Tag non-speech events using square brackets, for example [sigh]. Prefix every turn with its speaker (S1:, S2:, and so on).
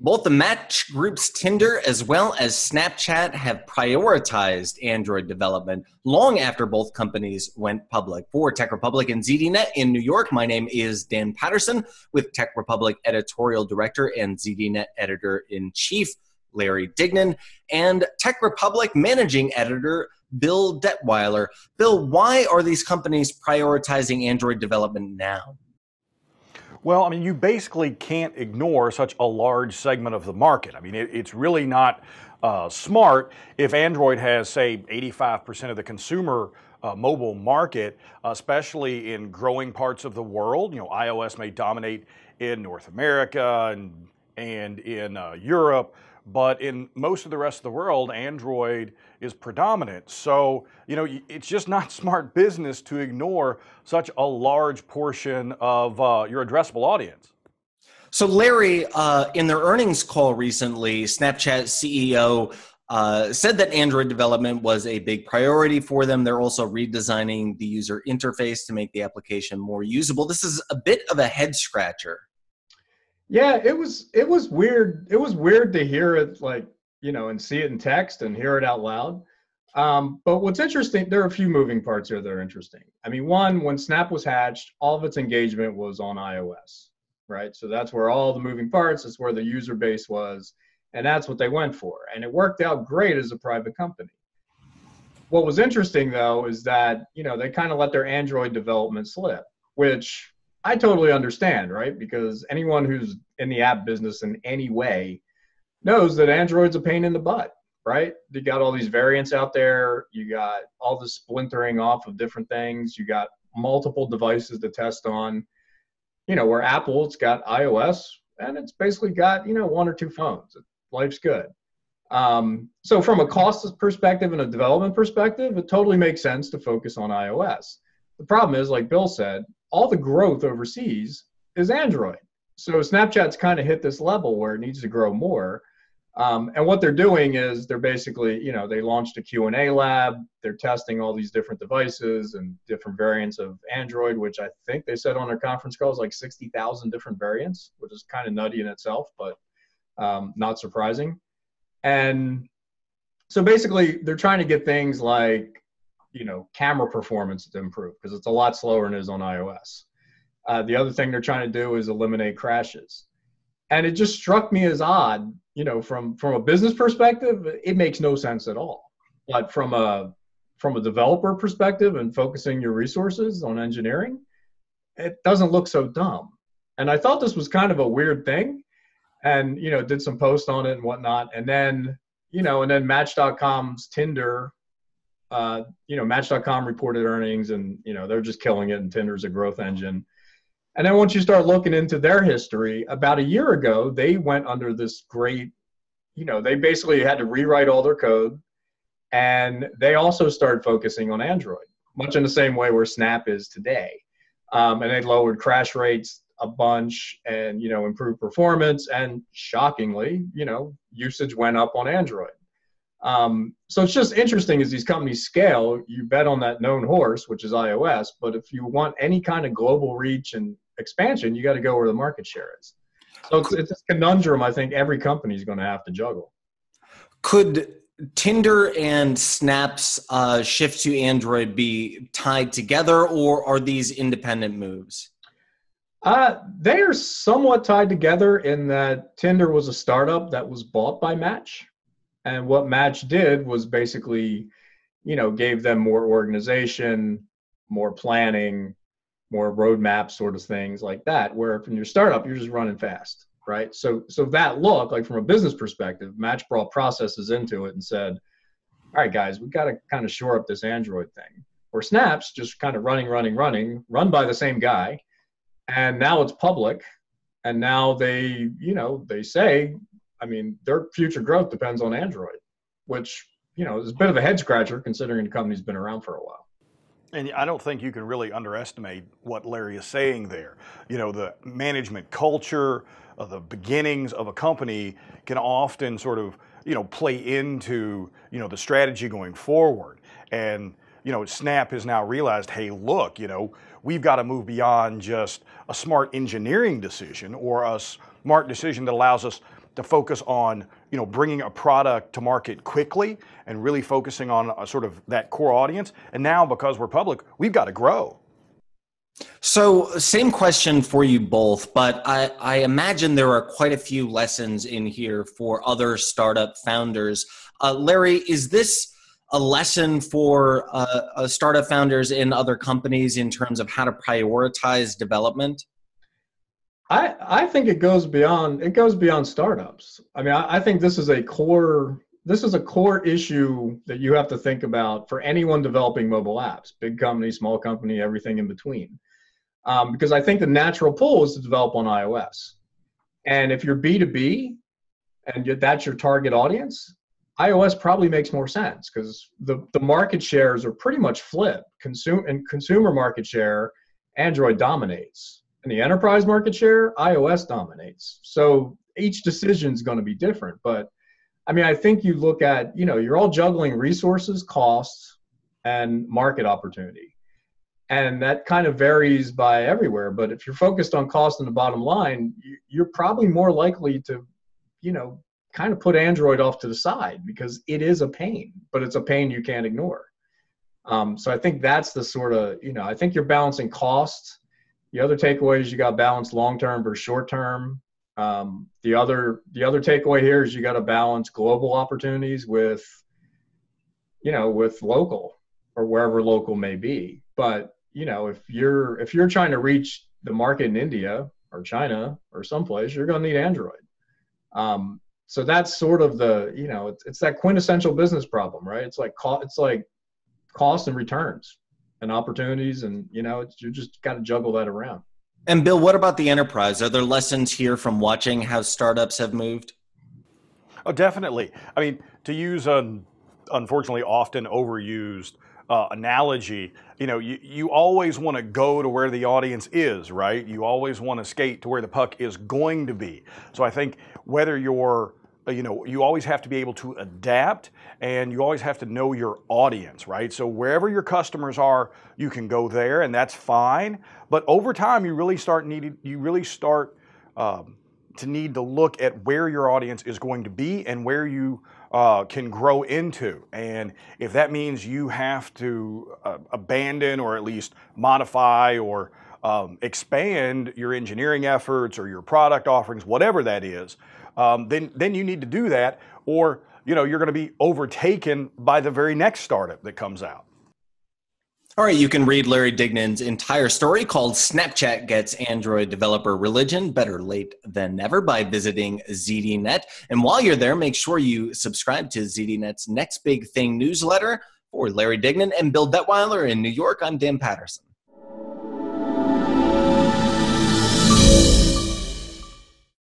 S1: Both the Match Group's Tinder as well as Snapchat have prioritized Android development long after both companies went public. For TechRepublic and ZDNet in New York, my name is Dan Patterson with TechRepublic editorial director and ZDNet editor in chief Larry Dignan and TechRepublic managing editor Bill Detwiler. Bill, why are these companies prioritizing Android development now?
S2: Well, I mean, you basically can't ignore such a large segment of the market. I mean, it, it's really not uh, smart if Android has, say, 85% of the consumer uh, mobile market, especially in growing parts of the world. You know, iOS may dominate in North America and, and in uh, Europe, but in most of the rest of the world, Android is predominant. So, you know, it's just not [laughs] smart business to ignore such a large portion of uh, your addressable audience.
S1: So, Larry, uh, in their earnings call recently, Snapchat CEO uh, said that Android development was a big priority for them. They're also redesigning the user interface to make the application more usable. This is a bit of a head scratcher.
S3: Yeah, it was it was weird. It was weird to hear it like, you know, and see it in text and hear it out loud. Um, but what's interesting, there are a few moving parts here that are interesting. I mean, one, when Snap was hatched, all of its engagement was on iOS, right? So that's where all the moving parts, that's where the user base was, and that's what they went for. And it worked out great as a private company. What was interesting though is that, you know, they kind of let their Android development slip, which I totally understand, right? Because anyone who's in the app business in any way knows that Android's a pain in the butt, right? You got all these variants out there, you got all the splintering off of different things, you got multiple devices to test on. You know, where Apple, it's got iOS and it's basically got, you know, one or two phones. Life's good. Um, so from a cost perspective and a development perspective, it totally makes sense to focus on iOS. The problem is, like Bill said, all the growth overseas is Android. So Snapchat's kind of hit this level where it needs to grow more. Um, and what they're doing is they're basically, you know, they launched a Q&A lab. They're testing all these different devices and different variants of Android, which I think they said on their conference calls like 60,000 different variants, which is kind of nutty in itself, but um, not surprising. And so basically, they're trying to get things like you know camera performance to improve because it's a lot slower than it is on iOS. Uh, the other thing they're trying to do is eliminate crashes, and it just struck me as odd. You know, from from a business perspective, it makes no sense at all. But from a from a developer perspective and focusing your resources on engineering, it doesn't look so dumb. And I thought this was kind of a weird thing, and you know, did some post on it and whatnot, and then you know, and then Match.com's Tinder uh, you know, Match.com reported earnings, and you know they're just killing it. And Tinder's a growth engine. And then once you start looking into their history, about a year ago, they went under this great, you know, they basically had to rewrite all their code, and they also started focusing on Android, much in the same way where Snap is today. Um, and they lowered crash rates a bunch and you know improved performance and shockingly you know usage went up on android um, so it's just interesting as these companies scale, you bet on that known horse, which is iOS. But if you want any kind of global reach and expansion, you got to go where the market share is. So it's, it's a conundrum I think every company is going to have to juggle.
S1: Could Tinder and Snap's uh, shift to Android be tied together, or are these independent moves?
S3: Uh, they are somewhat tied together in that Tinder was a startup that was bought by Match. And what Match did was basically, you know, gave them more organization, more planning, more roadmap sort of things like that. Where from your startup, you're just running fast, right? So, so that look like from a business perspective, Match brought processes into it and said, all right, guys, we've got to kind of shore up this Android thing. Or Snaps just kind of running, running, running, run by the same guy, and now it's public, and now they, you know, they say I mean, their future growth depends on Android, which you know is a bit of a head scratcher considering the company's been around for a while.
S2: And I don't think you can really underestimate what Larry is saying there. You know, the management culture, of the beginnings of a company can often sort of, you know, play into, you know, the strategy going forward. And, you know, Snap has now realized, hey, look, you know, we've got to move beyond just a smart engineering decision or a smart decision that allows us to focus on you know bringing a product to market quickly and really focusing on a, sort of that core audience. And now because we're public, we've got to grow.
S1: So, same question for you both, but I, I, imagine there are quite a few lessons in here for other startup founders. Uh, Larry, is this a lesson for uh, uh, startup founders in other companies in terms of how to prioritize development?
S3: I, I think it goes beyond it goes beyond startups. I mean, I, I think this is a core this is a core issue that you have to think about for anyone developing mobile apps, big company, small company, everything in between. Um, because I think the natural pull is to develop on iOS. And if you're B2B and that's your target audience, iOS probably makes more sense because the, the market shares are pretty much flipped. Consume and consumer market share, Android dominates. And the enterprise market share, iOS dominates. So each decision is going to be different. But I mean, I think you look at, you know, you're all juggling resources, costs, and market opportunity. And that kind of varies by everywhere. But if you're focused on cost and the bottom line, you're probably more likely to, you know, kind of put Android off to the side because it is a pain, but it's a pain you can't ignore. Um, so I think that's the sort of, you know, I think you're balancing costs. The other takeaway is you got balance long term versus short term. Um, the other the other takeaway here is you got to balance global opportunities with, you know, with local or wherever local may be. But you know, if you're if you're trying to reach the market in India or China or someplace, you're going to need Android. Um, so that's sort of the you know it's, it's that quintessential business problem, right? It's like co- it's like cost and returns and opportunities, and you know it's, you just got to juggle that around.
S1: And Bill, what about the enterprise? Are there lessons here from watching how startups have moved?
S2: Oh, definitely. I mean, to use an unfortunately often overused uh, analogy, you know, you, you always want to go to where the audience is, right? You always want to skate to where the puck is going to be. So I think whether you're you know, you always have to be able to adapt and you always have to know your audience, right? So wherever your customers are, you can go there and that's fine. But over time, you really start needing, you really start um, to need to look at where your audience is going to be and where you uh, can grow into. And if that means you have to uh, abandon or at least modify or um, expand your engineering efforts or your product offerings, whatever that is, um, then then you need to do that, or you know you're going to be overtaken by the very next startup that comes out.
S1: All right, you can read Larry Dignan's entire story called Snapchat Gets Android Developer Religion Better Late Than Never by visiting ZDNet. And while you're there, make sure you subscribe to ZDNet's Next Big Thing newsletter for Larry Dignan and Bill Detwiler in New York. I'm Dan Patterson.